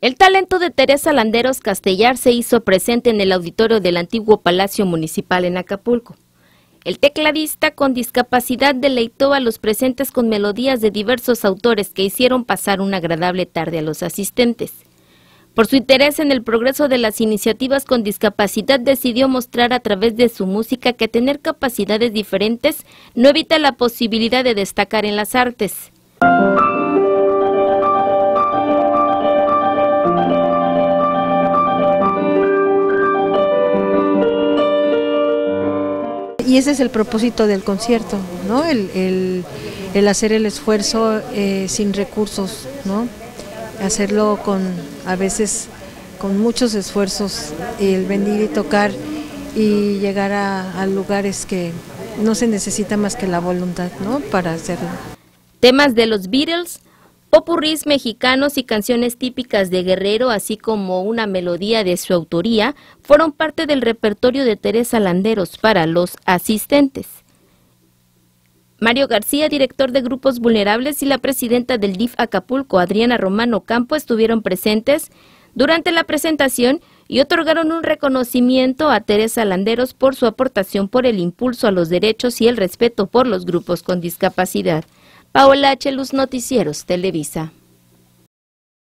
El talento de Teresa Landeros Castellar se hizo presente en el auditorio del antiguo Palacio Municipal en Acapulco. El tecladista con discapacidad deleitó a los presentes con melodías de diversos autores que hicieron pasar una agradable tarde a los asistentes. Por su interés en el progreso de las iniciativas con discapacidad, decidió mostrar a través de su música que tener capacidades diferentes no evita la posibilidad de destacar en las artes. Y ese es el propósito del concierto, ¿no? El, hacer el esfuerzo eh, sin recursos, ¿no? Hacerlo con, a veces, con muchos esfuerzos, el venir y tocar y llegar a, a lugares que no se necesita más que la voluntad, ¿no? Para hacerlo. Temas de los Beatles, popurrís mexicanos y canciones típicas de Guerrero, así como una melodía de su autoría, fueron parte del repertorio de Teresa Landeros para los asistentes. Mario García, director de Grupos Vulnerables, y la presidenta del DIF Acapulco, Adriana Romano Campo, estuvieron presentes durante la presentación y otorgaron un reconocimiento a Teresa Landeros por su aportación por el impulso a los derechos y el respeto por los grupos con discapacidad. Paola H. Luz Noticieros, Televisa.